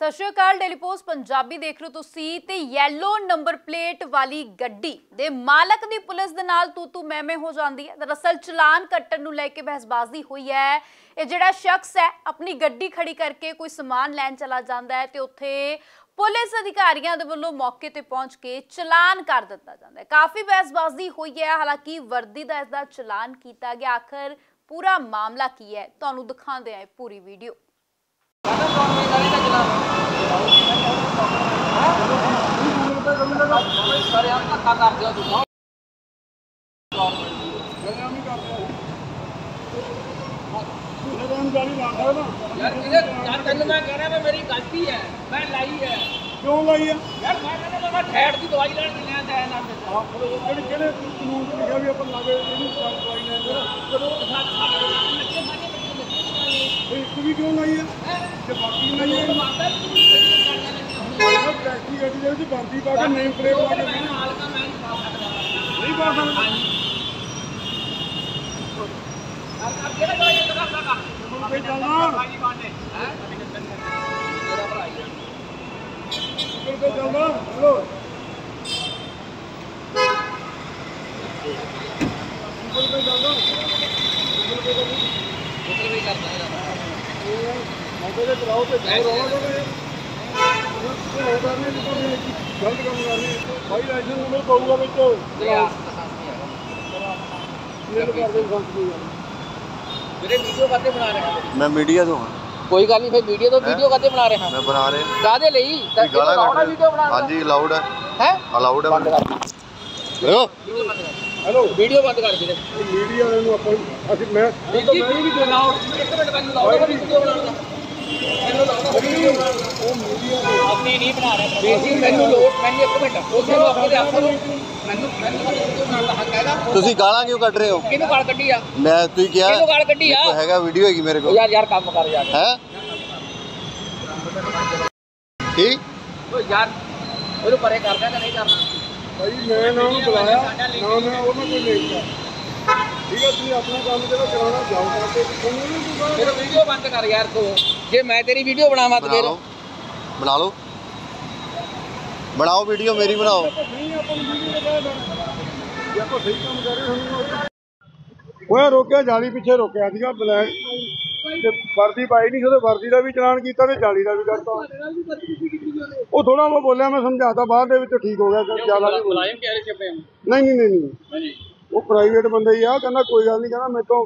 ਸਤਿ ਸ਼੍ਰੀ ਅਕਾਲ ਡੇਲੀ ਪੋਸਟ ਪੰਜਾਬੀ ਦੇਖ ਰਹੇ ਹੋ ਤੁਸੀਂ ਤੇ ਯੈਲੋ ਨੰਬਰ ਪਲੇਟ ਵਾਲੀ ਗੱਡੀ ਦੇ ਮਾਲਕ ਦੀ ਪੁਲਿਸ ਦੇ ਨਾਲ ਤੂ ਤੂ ਮੈਂ ਹੋ ਜਾਂਦੀ ਹੈ। ਦਰਅਸਲ ਚਲਾਨ ਕੱਟਣ ਨੂੰ ਲੈ ਕੇ ਬਹਿਸਬਾਜ਼ੀ ਹੋਈ ਹੈ। ਇਹ ਜਿਹੜਾ ਸ਼ਖਸ ਹੈ, ਆਪਣੀ ਗੱਡੀ ਖੜੀ ਕਰਕੇ ਕੋਈ ਸਮਾਨ ਲੈਣ ਚਲਾ ਜਾਂਦਾ ਹੈ ਤੇ ਉੱਥੇ ਪੁਲਿਸ ਅਧਿਕਾਰੀਆਂ ਦੇ ਵੱਲੋਂ ਮੌਕੇ ਤੇ ਪਹੁੰਚ ਕੇ ਚਲਾਨ ਕਰ ਦਿੱਤਾ ਜਾਂਦਾ ਹੈ। ਕਾਫੀ ਬਹਿਸਬਾਜ਼ੀ ਹੋਈ ਹੈ, ਹਾਲਾਂਕਿ ਵਰਦੀ ਦਾ ਇਸ ਦਾ ਚਲਾਨ ਕੀਤਾ ਗਿਆ। ਆਖਰ ਪੂਰਾ ਮਾਮਲਾ ਕੀ ਹੈ? ਤੁਹਾਨੂੰ ਦਿਖਾਉਂਦੇ ਹਾਂ ਇਹ ਪੂਰੀ ਵੀਡੀਓ मेरी गलती है मैं लाई है। क्यों लाई है यार मैं कहना मैं ठेठ की दवाई लेने के लिए आया ना आप केड़े केड़े कानून लिखा भी अपन लागे ये भी दवाई लेने चलो ट्रक भी क्यों लाइए जब बाकी नहीं है। टैक्सी गाड़ी जाए तो बाकी पा के नेम प्लेट ला के नहीं पा सकता। चलना हेलो गूगल पे चलना गूगल पे करता है ਪਾ ਸਕਦਾ ਅਬ ਕਿਹੜਾ ਦਵਾਈ ਲਗਾ ਸਕਦਾ ਹੁਣ ਕੋਈ ਚੱਲਣਾ ਭਾਈ ਬਾਣੇ ਹੈ ਮੇਰਾ ਭਰਾ ਹੀ ਹੈ ਕੋਈ ਕੋਈ ਚੱਲਦਾ ਹਲੋ ਕੋਈ ਕੋਈ ਚੱਲਦਾ ਮੁਕਲ ਵੀ ਕਰਦਾ ਹੈ ਮੌਕੇ ਤੇ ਚਲਾਓ ਤੇ ਜਾਓ ਰੋਣਾ ਕਰੋ ਉਹ ਕਰਨੇ ਨਹੀਂ ਕੋਈ ਗਲਤ ਕੰਮ ਕਰਨੇ ਭਾਈ ਲਾਇਸੈਂਸ ਨੰਬਰ ਪਾਊਗਾ ਵਿੱਚ ਯਾਰ ਇਹ ਕਰਦੇ ਸੰਸ ਦੀ ਗੱਲ ਵੀਰੇ ਵੀਡੀਓ ਕਾਤੇ ਬਣਾ ਰਹੇ ਹੋ ਮੈਂ ਮੀਡੀਆ ਤੋਂ ਹਾਂ ਕੋਈ ਗੱਲ ਨਹੀਂ ਫਿਰ ਵੀਡੀਓ ਤੋਂ ਵੀਡੀਓ ਕਾਤੇ ਬਣਾ ਰਹੇ ਹਾਂ ਮੈਂ ਬਣਾ ਰਿਹਾ ਕਾਦੇ ਲਈ ਤਾਂ ਵੀ ਗਾਲਾਂ ਲਾਉਣਾ ਕੱਢ ਵੀਡੀਓ ਬਣਾਉਣਾ ਹਾਂਜੀ ਅਲਾਉਡ ਹੈ ਹੈ ਅਲਾਉਡ ਹੈ ਬੰਦ ਕਰ ਦੇਖੋ ਵੀਡੀਓ ਬੰਦ ਕਰ ਹੈਲੋ ਵੀਡੀਓ ਬੰਦ ਕਰ ਵੀਰੇ ਮੀਡੀਆ ਵਾਲਿਆਂ ਨੂੰ ਆਪਾਂ ਅਸੀਂ ਮੈਂ ਉਹ ਤਾਂ ਮੈਂ ਵੀ ਨਹੀਂ ਦੇਣਾ ਲਾਓ ਇੱਕ ਮਿੰਟ ਮੈਨੂੰ ਲਾਓ ਵੀਡੀਓ ਬਣਾਉਣਾ ਮੈਨੂੰ ਲਾਓ ਵੀਡੀਓ ਉਹ ਮੀਡੀਆ ਦੇ ਆਪਣੀ ਨਹੀਂ ਬਣਾ ਰਿਹਾ ਵੀਰ ਜੀ ਮੈਨੂੰ ਲੋੜ ਮੈਨੂੰ ਇੱਕ ਮਿੰਟ ਉਸੇ ਮੌਕੇ ਦੇ ਆਸਰ ਮੈਨੂੰ ਮੈਨੂੰ ਵੀਡੀਓ ਬਣਾਉਣ ਦਾ ਹੱਕ ਹੈਗਾ ਤੁਸੀਂ ਗਾਲਾਂ ਕਿਉਂ ਕੱਢ ਰਹੇ ਹੋ ਕਿਹਨੂੰ ਗਾਲ ਕੱਢੀ ਆ ਮੈਂ ਤੁਸੀਂ ਕਿਹਾ ਕਿਹਨੂੰ ਗਾਲ ਕੱਢੀ ਆ ਮੇਰੇ ਕੋਲ ਹੈਗਾ ਵੀਡੀਓ ਹੈਗੀ ਮੇਰੇ ਕੋਲ ਯਾਰ ਯਾਰ ਕੰਮ ਕਰ ਯਾਰ ਹੈ ਕੀ ਓ ਯਾਰ ਉਹਨੂੰ ਪਰੇ ਕਰਦਾ ਕਿ ਨਹੀਂ ਕਰਨਾ ਭਾਈ ਮੈਂ ਨਾ ਉਹਨੂੰ ਬੁਲਾਇਆ ਨਾ ਮੈਂ ਉਹਨਾਂ ਕੋਈ ਲੈ ਗਿਆ ਠੀਕ ਹੈ ਤੁਸੀਂ ਆਪਣਾ ਕੰਮ ਜਿਹੜਾ ਕਰਾਉਣਾ ਜਾਓ ਕਰਕੇ ਤੁਹਾਨੂੰ ਨਹੀਂ ਕੋਈ ਫਿਰ ਵੀਡੀਓ ਬੰਦ ਕਰ ਯਾਰ ਤੂੰ ਜੇ ਮੈਂ ਤੇਰੀ ਵੀਡੀਓ ਬਣਾਵਾਂ ਤਾਂ ਬਣਾ ਫਿਰ ਲਓ। ਬਣਾ ਲਓ। ਬਣਾਓ ਵੀਡੀਓ ਮੇਰੀ ਬਣਾਓ। ਓਏ ਰੋਕਿਆ ਜਾਲੀ ਪਿੱਛੇ ਰੋਕਿਆ ਸੀਗਾ ਬਲੈਕ। ਤੇ ਵਰਦੀ ਪਾਈ ਨਹੀਂ ਉਹਦੇ ਵਰਦੀ ਦਾ ਵੀ ਚਲਾਨ ਕੀਤਾ ਤੇ ਜਾਲੀ ਦਾ ਵੀ ਕਰਤਾ। ਉਹ ਥੋੜਾ ਮੈਂ ਬੋਲਿਆ ਮੈਂ ਸਮਝਾਤਾ ਬਾਅਦ ਦੇ ਵਿੱਚ ਠੀਕ ਹੋ ਗਿਆ ਕਿ ਜ਼ਿਆਦਾ ਨਹੀਂ ਬੋਲਿਆ। ਕਹਿ ਰਹੇ ਸੀ ਆਪਣੇ ਨਹੀਂ ਨਹੀਂ ਨਹੀਂ ਨਹੀਂ। ਉਹ ਪ੍ਰਾਈਵੇਟ ਬੰਦਾ ਹੀ ਆ ਕਹਿੰਦਾ ਕੋਈ ਗੱਲ ਨਹੀਂ ਕਹਿੰਦਾ ਮੇਰੇ ਤੋਂ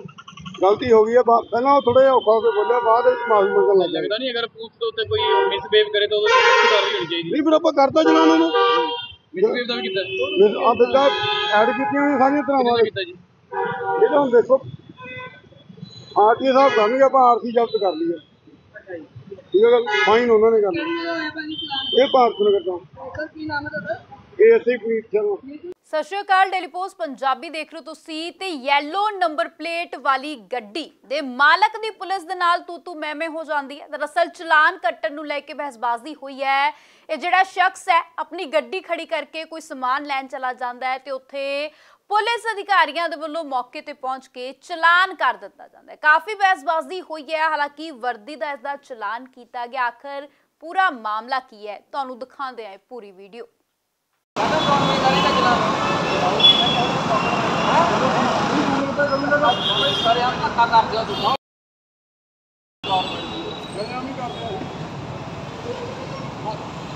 ਗਲਤੀ ਹੋ ਗਈ ਹੈ ਬਾ- ਪਹਿਲਾਂ ਉਹ ਥੋੜਾ ਜਿਹਾ ਔਖਾ ਹੋ ਕੇ ਬੋਲਿਆ ਬਾਅਦ ਵਿੱਚ ਮਾਫੀ ਮੰਗਣ ਲੱਗ ਗਿਆ ਲੱਗਦਾ ਨਹੀਂ ਅਗਰ ਪੁਲਿਸ ਦੇ ਉੱਤੇ ਕੋਈ ਮਿਸਬੀਹੇਵ ਕਰੇ ਤਾਂ ਉਹਦੇ ਤੇ ਕਾਰਵਾਈ ਹੋਣੀ ਚਾਹੀਦੀ ਨਹੀਂ ਫਿਰ ਆਪਾਂ ਕਰਤਾ ਚਲਾਨ ਉਹਨੂੰ ਮਿਸਬੀਹੇਵ ਦਾ ਵੀ ਕੀਤਾ ਫਿਰ ਆ ਬਿੱਦਾ ਐਡ ਕੀਤੀਆਂ ਹੋਈਆਂ ਸਾਰੀਆਂ ਤਰ੍ਹਾਂ ਦੇ ਕੀਤਾ ਜੀ? ਇਹ ਤਾਂ ਹੁਣ ਦੇਖੋ ਆਰਟੀ ਸਾਹਿਬ ਕਰਨਗੇ ਆਪਾਂ ਆਰਸੀ ਜ਼ਬਤ ਕਰ ਲਈਏ। ਠੀਕ ਹੈ ਗੱਲ ਫਾਈਨ ਉਹਨਾਂ ਨੇ ਕਰਨਾ। ਇਹ ਭਾਰਤ ਨਗਰ ਤੋਂ। ਇਹ ਅਸੀਂ ਪੁਲਿਸ ਚਲੋ ਸਤਿ ਸ਼੍ਰੀ ਅਕਾਲ ਡੇਲੀ ਪੋਸਟ ਪੰਜਾਬੀ ਦੇਖ ਰਹੇ ਹੋ ਤੁਸੀਂ ਤੇ ਯੈਲੋ ਨੰਬਰ ਪਲੇਟ ਵਾਲੀ ਗੱਡੀ ਦੇ ਮਾਲਕ ਦੀ ਪੁਲਿਸ ਦੇ ਨਾਲ ਤੂ ਤੂ ਮੈਂ ਹੋ ਜਾਂਦੀ ਹੈ। ਦਰਅਸਲ ਚਲਾਨ ਕੱਟਣ ਨੂੰ ਲੈ ਕੇ ਬਹਿਸਬਾਜ਼ੀ ਹੋਈ ਹੈ। ਇਹ ਜਿਹੜਾ ਸ਼ਖਸ ਹੈ, ਆਪਣੀ ਗੱਡੀ ਖੜੀ ਕਰਕੇ ਕੋਈ ਸਮਾਨ ਲੈਣ ਚਲਾ ਜਾਂਦਾ ਹੈ ਤੇ ਉੱਥੇ ਪੁਲਿਸ ਅਧਿਕਾਰੀਆਂ ਦੇ ਵੱਲੋਂ ਮੌਕੇ ਤੇ ਪਹੁੰਚ ਕੇ ਚਲਾਨ ਕਰ ਦਿੱਤਾ ਜਾਂਦਾ ਹੈ। ਕਾਫੀ ਬਹਿਸਬਾਜ਼ੀ ਹੋਈ ਹੈ, ਹਾਲਾਂਕਿ ਵਰਦੀ ਦਾ ਇਸ ਦਾ ਚਲਾਨ ਕੀਤਾ ਗਿਆ। ਆਖਰ ਪੂਰਾ ਮਾਮਲਾ ਕੀ ਹੈ? ਤੁਹਾਨੂੰ ਦਿਖਾਉਂਦੇ ਹਾਂ ਇਹ ਪੂਰੀ ਵੀਡੀਓ ਸਾਰੇ ਆਪ ਧੱਕਾ ਕਰਦੇ ਹੋ ਤੁਸੀਂ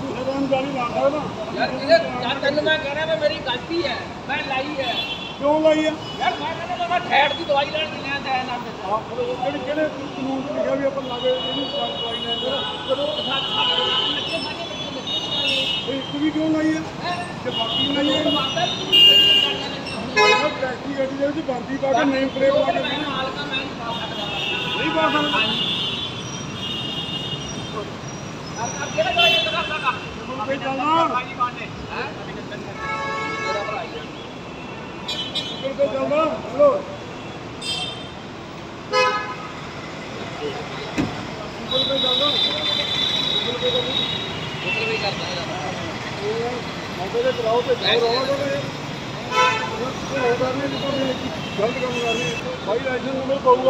ਦੂਸਰੇ ਦਿਨ ਜਾਲੀ ਲਾ ਸਕਦਾ ਯਾਰ ਇਹਦੇ ਯਾਰ ਤੈਨੂੰ ਮੈਂ ਕਹਿ ਰਿਹਾ ਮੈਂ ਮੇਰੀ ਗਲਤੀ ਹੈ ਮੈਂ ਲਾਈ ਹੈ ਕਿਉਂ ਲਾਈ ਆ ਯਾਰ ਮੈਂ ਕਹਿੰਦਾ ਮੈਂ ਠੈੜ ਦੀ ਦਵਾਈ ਲੈਣ ਚੱਲਿਆ ਤੇ ਨਾ ਆਹ ਕਿਹੜੇ ਕਿਹੜੇ ਕਾਨੂੰਨ ਚ ਲਿਖਿਆ ਵੀ ਆਪਾਂ ਲਾਗੇ ਇਹਨੂੰ ਦਵਾਈ ਲੈਣ ਦੇ ਜਦੋਂ ਸਾਡੇ ਬੱਚੇ ਸਾਡੇ ਬੱਚੇ ਇਹ ਇੱਕ ਵੀ ਕਿਉਂ ਲਾਈ ਆ ਤੇ ਟੈਕਸੀ ਗੱਡੀ ਦੇ ਵਿੱਚ ਬੰਦੀ ਪਾ ਕੇ ਨੇਮ ਪਲੇਟ ਲਾ ਕੇ ਮੈਂ ਮਾਲਕਾ ਮੈਂ ਨਹੀਂ ਪਾ ਸਕਦਾ ਨਹੀਂ ਪਾ ਸਕਦਾ ਅਬ ਕਿਹੜਾ ਦਵਾਈ ਲਗਾ ਸਕਦਾ ਹੁਣ ਕੋਈ ਚੱਲਣਾ ਭਾਈ ਬਾਣੇ ਹੈ ਮੇਰਾ ਭਰਾ ਹੀ ਹੈ ਕੋਈ ਕੋਈ ਚੱਲਦਾ ਹਲੋ ਕੋਈ ਕੋਈ ਚੱਲਦਾ ਮੁਕਲ ਵੀ ਕਰਦਾ ਹੈ ਮੌਕੇ ਤੇ ਚਲਾਓ ਤੇ ਜਾਓ ਰੋਣਾ जल्द कम करनी भाई लाइसेंस नंबर